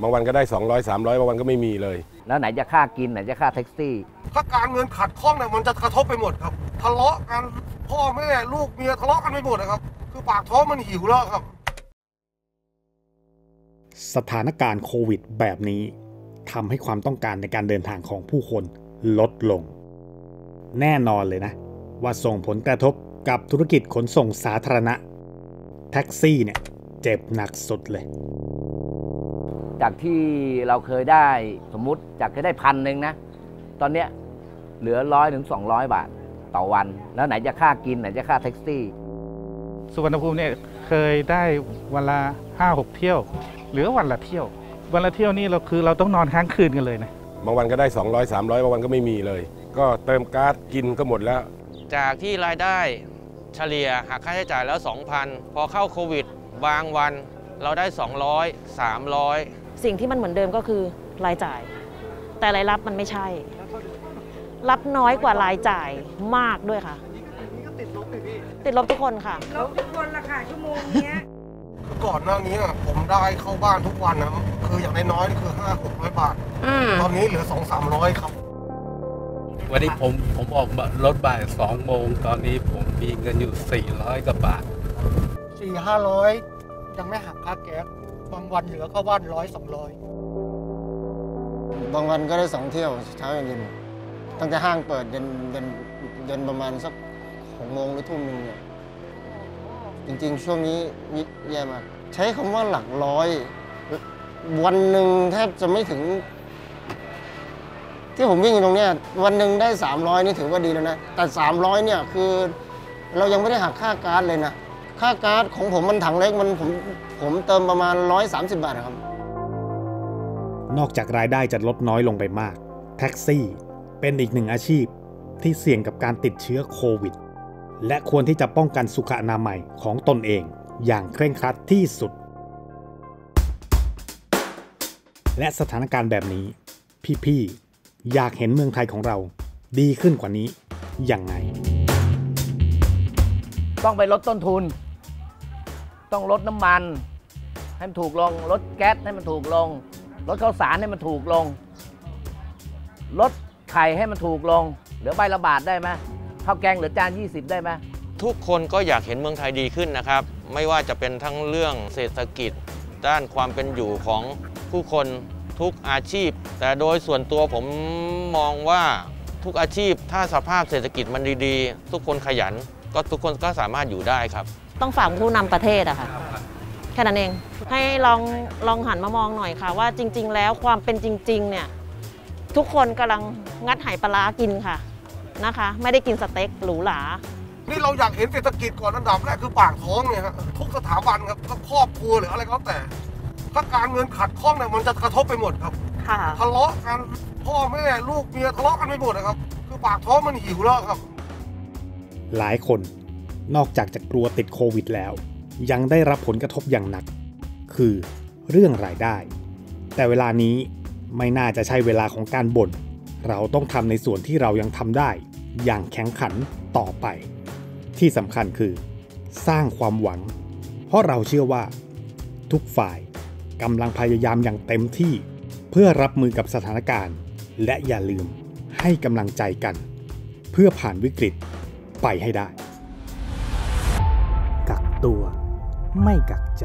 บางวันก็ได้ 200 300บางวันก็ไม่มีเลย แล้วไหนจะค่ากินไหนจะค่าแท็กซี่ ถ้าการเงินขัดข้องเนี่ยมันจะกระทบไปหมดครับ ทะเลาะกันพ่อแม่ลูกเมียทะเลาะกันไปหมดนะครับ คือปากท้องมันหิวแล้วครับ สถานการณ์โควิดแบบนี้ทำให้ความต้องการในการเดินทางของผู้คนลดลง แน่นอนเลยนะ ว่าส่งผลกระทบกับธุรกิจขนส่งสาธารณะ แท็กซี่เนี่ยเจ็บหนักสุดเลย จากที่เราเคยได้สมมุติจากเคยได้พันหนึ่งนะ ตอนเนี้ยเหลือร้อยถึงสองร้อยบาทต่อวัน แล้วไหนจะค่ากินไหนจะค่าแท็กซี่ สุวรรณภูมิเนี่ยเคยได้วันละห้าหกเที่ยวหรือวันละเที่ยว วันละเที่ยวนี่เราคือเราต้องนอนค้างคืนกันเลยนะบางวันก็ได้ 200 300บางวันก็ไม่มีเลย ก็เติมก๊าซกินก็หมดแล้ว จากที่รายได้เฉลี่ยหักค่าใช้จ่ายแล้ว 2,000 พอเข้าโควิด บางวันเราได้ 200 300 สิ่งที่มันเหมือนเดิมก็คือรายจ่าย แต่รายรับมันไม่ใช่ รับน้อยกว่ารายจ่ายมากด้วยค่ะ ติดลบทุกคนค่ะ ลบทุกคนละค่ะชั่วโมงเนี้ยคือก่อนหน้านี้อะผมได้เข้าบ้านทุกวันนะคืออย่างน้อยๆนี่คือห้าหกร้อยบาท ตอนนี้เหลือสองสามร้อยครับ วันนี้ผมผมออกมารถบ่ายสองโมงตอนนี้ผมมีเงินอยู่400กว่าบาทสี่ห้าร้อยยังไม่หักค่าแก๊ส บางวันเหลือเข้าบ้านร้อยสองร้อยบางวันก็ได้สองเที่ยวเช้าเย็นตั้งแต่ห้างเปิดเย็นเย็นเย็นประมาณสักหกโมงหรือทุ่มหนึ่งเนี่ยจริงๆ ช่วงนี้แย่มาก ใช้คำว่าหลักร้อย วันหนึ่งแทบจะไม่ถึง ที่ผมวิ่งอยู่ตรงเนี้ยวันหนึ่งได้ 300 นี่ถือว่าดีแล้วนะ แต่ 300 เนี่ยคือ เรายังไม่ได้หักค่าก๊าซเลยนะ ค่าก๊าซของผมมันถังเล็กมันผมผมเติมประมาณ 130 บาทนะครับ นอกจากรายได้จะลดน้อยลงไปมาก แท็กซี่เป็นอีกหนึ่งอาชีพที่เสี่ยงกับการติดเชื้อโควิด และควรที่จะป้องกันสุขอนามัยของตนเองอย่างเคร่งครัดที่สุด และสถานการณ์แบบนี้ พี่ๆอยากเห็นเมืองไทยของเราดีขึ้นกว่านี้ยังไง ต้องไปลดต้นทุน ต้องลดน้ำมัน ให้มันถูกลงลดแก๊สให้มันถูกลงลดข้าวสารให้มันถูกลงลดไข่ให้มันถูกลง เหลือใบละบาทได้ไหมข้าวแกงเหลือจาน 20 ได้ไหมทุกคนก็อยากเห็นเมืองไทยดีขึ้นนะครับ ไม่ว่าจะเป็นทั้งเรื่องเศรษฐกิจ ด้านความเป็นอยู่ของผู้คนทุกอาชีพ แต่โดยส่วนตัวผมมองว่าทุกอาชีพถ้าสภาพเศรษฐกิจมันดีๆ ทุกคนขยัน ก็ทุกคนก็สามารถอยู่ได้ครับ ต้องฝากผู้นำประเทศอะค่ะแค่นั้นเองให้ลองลองหันมามองหน่อยค่ะ ว่าจริง ๆ แล้วความเป็นจริง ๆ เนี่ยทุกคนกำลังงัดไหปลาร้ากินค่ะนะคะ ไม่ได้กินสเต็กหรูหรานี่เราอยากเห็นเศรษฐกิจก่อนอันดับแรกคือปากท้องเนี่ยฮะทุกสถาบันครับทั้งครอบครัวหรืออะไรก็แล้วแต่ ถ้าการเงินขัดข้องเนี่ยมันจะกระทบไปหมดครับค่ะทะเลาะกันพ่อแม่ลูกเมียทะเลาะกันไปหมดนะครับ คือปากท้องมันหิวแล้วครับ หลายคน นอกจากจะกลัวติดโควิดแล้ว ยังได้รับผลกระทบอย่างหนัก คือเรื่องรายได้ แต่เวลานี้ไม่น่าจะใช่เวลาของการบ่น เราต้องทำในส่วนที่เรายังทำได้ อย่างแข็งขันต่อไป ที่สำคัญคือ สร้างความหวัง เพราะเราเชื่อว่า ทุกฝ่ายกำลังพยายามอย่างเต็มที่ เพื่อรับมือกับสถานการณ์ และอย่าลืมให้กำลังใจกัน เพื่อผ่านวิกฤตไปให้ได้ ไม่กักใจ